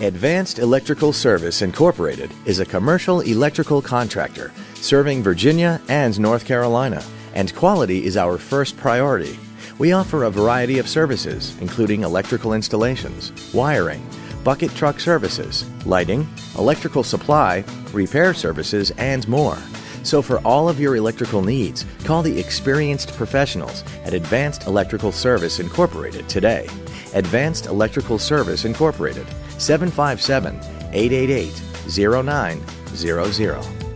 Advanced Electrical Service Incorporated is a commercial electrical contractor serving Virginia and North Carolina, and quality is our first priority. We offer a variety of services, including electrical installations, wiring, bucket truck services, lighting, electrical supply, repair services, and more. So, for all of your electrical needs, call the experienced professionals at Advanced Electrical Service Incorporated today. Advanced Electrical Service Incorporated, 757 888 0900.